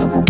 Thank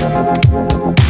Música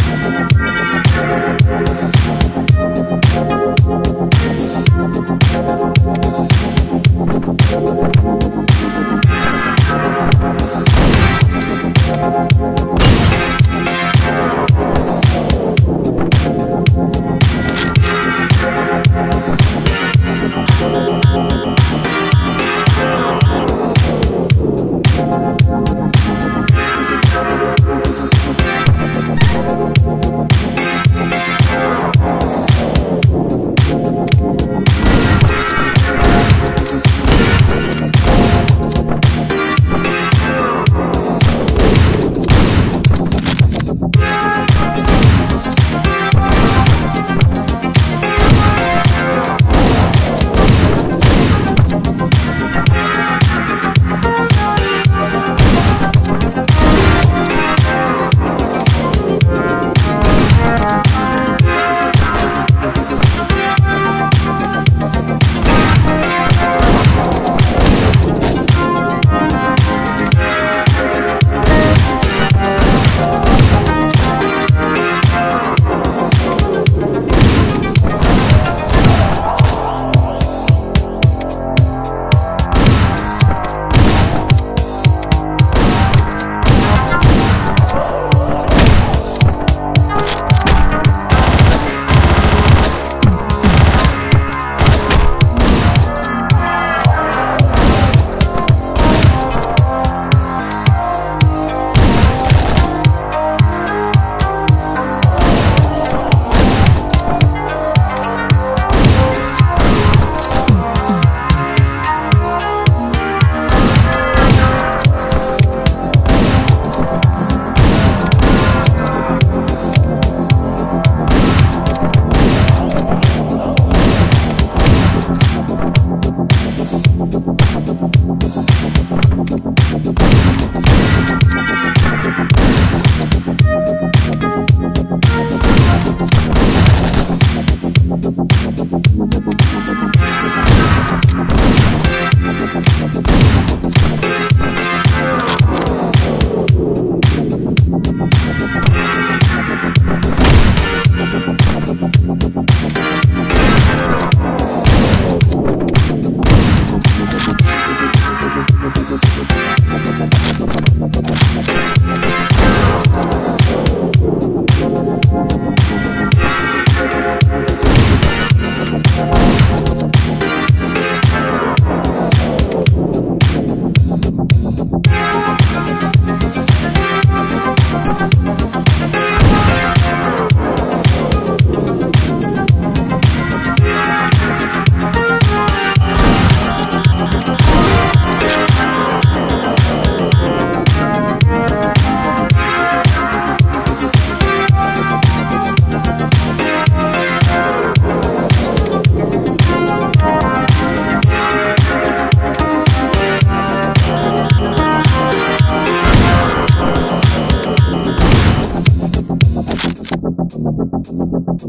Bye.